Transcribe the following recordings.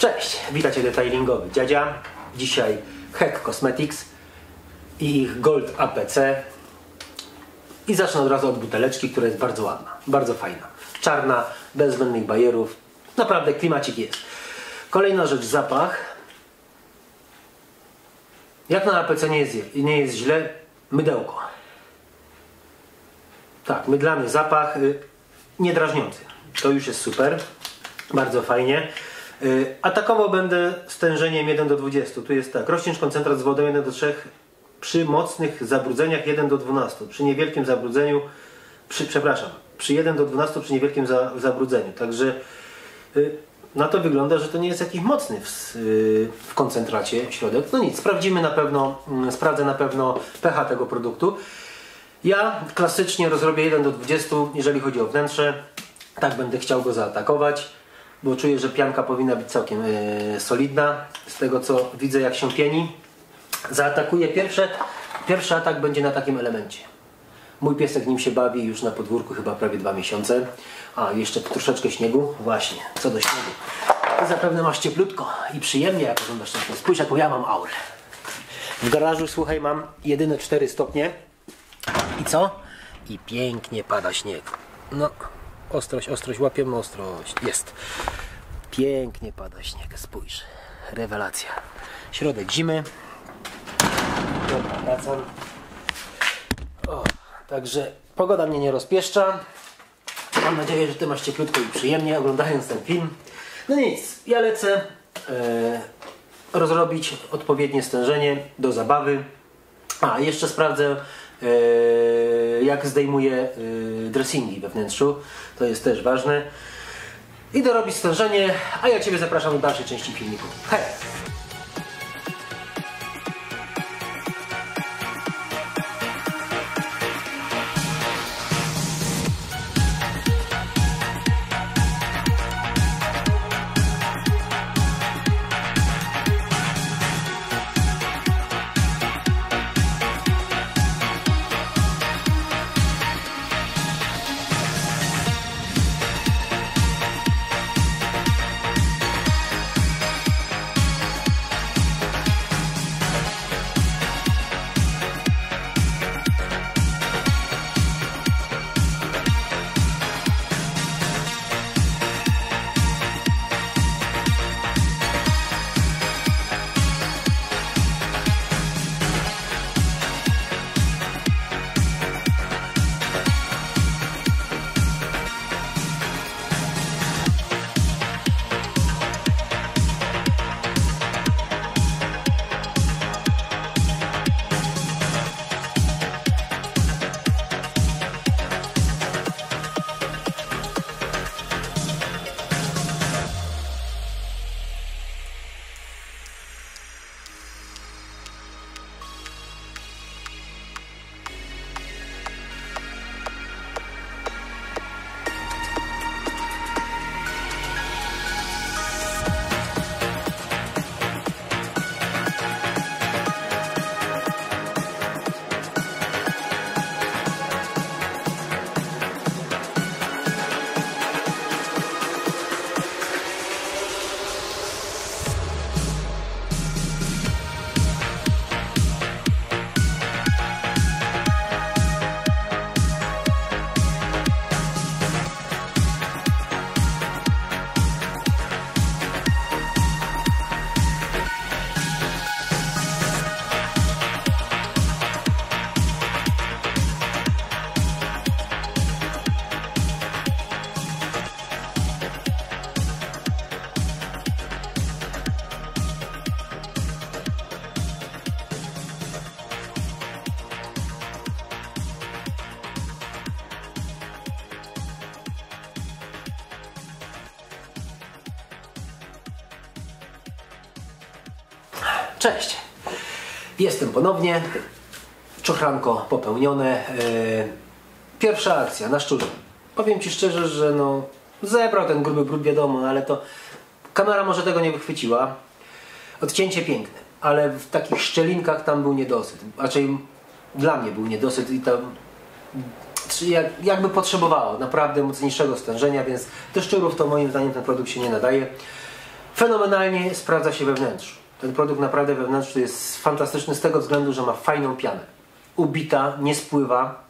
Cześć, witajcie detailingowy dziadzia. Dzisiaj Heck Cosmetics i ich Gold APC. I zacznę od razu od buteleczki, która jest bardzo ładna, bardzo fajna. Czarna, bez zbędnych bajerów. Naprawdę klimacik jest. Kolejna rzecz, zapach. Jak na APC nie jest, nie jest źle, mydełko. Tak, mydlany zapach, y, niedrażniący. To już jest super. Bardzo fajnie. Y, Atakował będę stężeniem 1 do 20. Tu jest tak, rozcieńcz koncentrat z wodą 1 do 3 przy mocnych zabrudzeniach 1 do 12. Przy niewielkim zabrudzeniu, przy, przepraszam, przy 1 do 12 przy niewielkim za, zabrudzeniu. Także y, na to wygląda, że to nie jest jakiś mocny w, y, w koncentracie środek. No nic, sprawdzimy na pewno, mm, sprawdzę na pewno pH tego produktu. Ja klasycznie rozrobię 1 do 20, jeżeli chodzi o wnętrze. Tak będę chciał go zaatakować, bo czuję, że pianka powinna być całkiem e, solidna. Z tego co widzę, jak się pieni. Zaatakuję pierwsze. Pierwszy atak będzie na takim elemencie. Mój piesek nim się bawi już na podwórku chyba prawie dwa miesiące. A, jeszcze troszeczkę śniegu. Właśnie, co do śniegu. Ty zapewne masz cieplutko i przyjemnie, jak oglądasz ten. Spójrz, jaką ja mam aurę. W garażu, słuchaj, mam jedyne 4 stopnie. I co? I pięknie pada śnieg. No, ostrość, ostrość, łapiemy ostrość. Jest. Pięknie pada śnieg, spójrz. Rewelacja. Środek zimy. Dobra, wracam. O, także pogoda mnie nie rozpieszcza. Mam nadzieję, że Ty masz cieplutko i przyjemnie oglądając ten film. No nic, ja lecę e, rozrobić odpowiednie stężenie do zabawy. A, jeszcze sprawdzę jak zdejmuję e, dressingi we wnętrzu. To jest też ważne. Idę robić stężenie, a ja Ciebie zapraszam do dalszej części filmiku. Hej! Cześć! Jestem ponownie. Czochranko popełnione. E, Pierwsza akcja na szczurze. Powiem Ci szczerze, że no zebrał ten gruby brud, wiadomo, ale to kamera może tego nie wychwyciła. Odcięcie piękne, ale w takich szczelinkach tam był niedosyt. Raczej dla mnie był niedosyt i tam jak, jakby potrzebowało naprawdę mocniejszego stężenia, więc do szczurów to moim zdaniem ten produkt się nie nadaje. Fenomenalnie sprawdza się we wnętrzu. Ten produkt naprawdę we wnętrzu jest fantastyczny z tego względu, że ma fajną pianę. Ubita, nie spływa.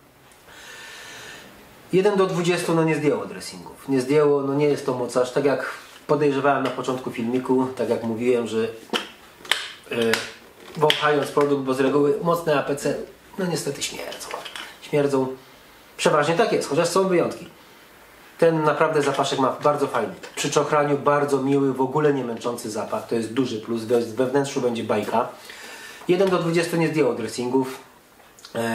1 do 20 no nie zdjęło dressingów. Nie zdjęło, no nie jest to mocarz. Tak jak podejrzewałem na początku filmiku, tak jak mówiłem, że yy, wąchając produkt, bo z reguły mocne APC, no niestety śmierdzą. Śmierdzą. Przeważnie tak jest, chociaż są wyjątki. Ten naprawdę zapaszek ma bardzo fajny. Przy czochraniu bardzo miły, w ogóle nie męczący zapach. To jest duży plus. We, wnętrzu będzie bajka. 1 do 20 nie zdjęło dressingów. Eee,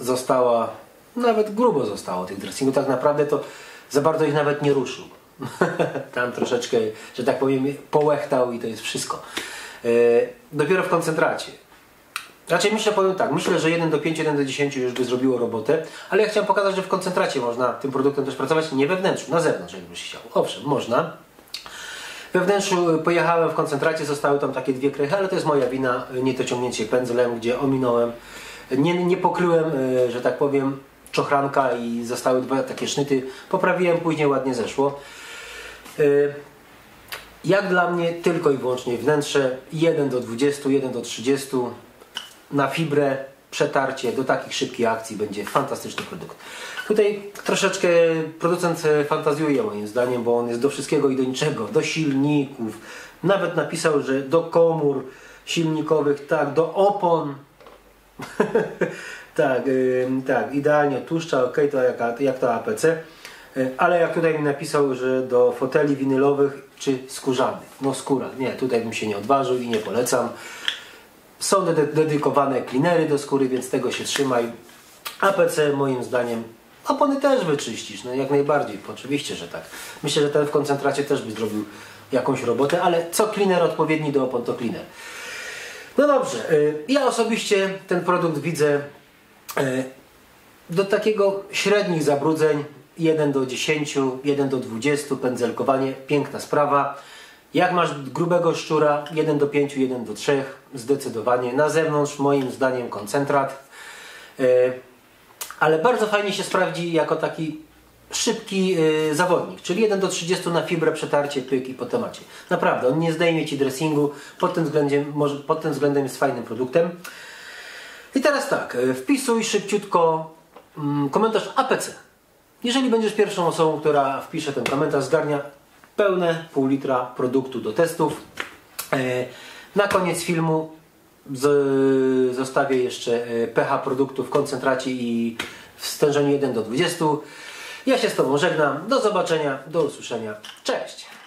została, nawet grubo zostało tych dressingów. Tak naprawdę to za bardzo ich nawet nie ruszył. Tam troszeczkę, że tak powiem, połechtał i to jest wszystko. Eee, dopiero w koncentracie. Raczej myślę, powiem tak, myślę, że 1 do 5, 1 do 10 już by zrobiło robotę, ale ja chciałem pokazać, że w koncentracie można tym produktem też pracować, nie we wnętrzu, na zewnątrz, jakbyś chciał. Owszem, można. We wnętrzu pojechałem w koncentracie, zostały tam takie dwie krychy, ale to jest moja wina, nie to ciągnięcie pędzlem, gdzie ominąłem. Nie, nie pokryłem, e, że tak powiem, czochranka i zostały dwa takie sznyty. Poprawiłem, później ładnie zeszło. Jak dla mnie tylko i wyłącznie wnętrze 1 do 20, 1 do 30 na fibrę, przetarcie do takich szybkich akcji będzie fantastyczny produkt. Tutaj troszeczkę producent fantazjuje moim zdaniem, bo on jest do wszystkiego i do niczego, do silników. Nawet napisał, że do komór silnikowych, tak, do opon. tak, yy, tak, idealnie tłuszcza, ok, to jak, jak to APC. Yy, ale jak tutaj mi napisał, że do foteli winylowych czy skórzanych. No skóra, nie, tutaj bym się nie odważył i nie polecam. Są dedykowane cleanery do skóry, więc tego się trzymaj. APC moim zdaniem opony też wyczyścisz, no jak najbardziej, oczywiście, że tak. Myślę, że ten w koncentracie też by zrobił jakąś robotę, ale co cleaner odpowiedni do opon to cleaner. No dobrze, y, ja osobiście ten produkt widzę y, do takiego średnich zabrudzeń 1 do 10, 1 do 20, pędzelkowanie, piękna sprawa. Jak masz grubego szczura 1 do 5, 1 do 3 zdecydowanie. Na zewnątrz moim zdaniem koncentrat. E, ale bardzo fajnie się sprawdzi jako taki szybki e, zawodnik, czyli 1 do 30 na fibrę, przetarcie, pyk i po temacie. Naprawdę, on nie zdejmie Ci dressingu, pod tym względem, może, pod tym względem jest fajnym produktem. I teraz tak, e, wpisuj szybciutko mm, komentarz APC. Jeżeli będziesz pierwszą osobą, która wpisze ten komentarz, zgarnia pełne pół litra produktu do testów. E, na koniec filmu zostawię jeszcze e, pH produktu w koncentracie i w stężeniu 1 do 20. Ja się z Tobą żegnam. Do zobaczenia, do usłyszenia. Cześć!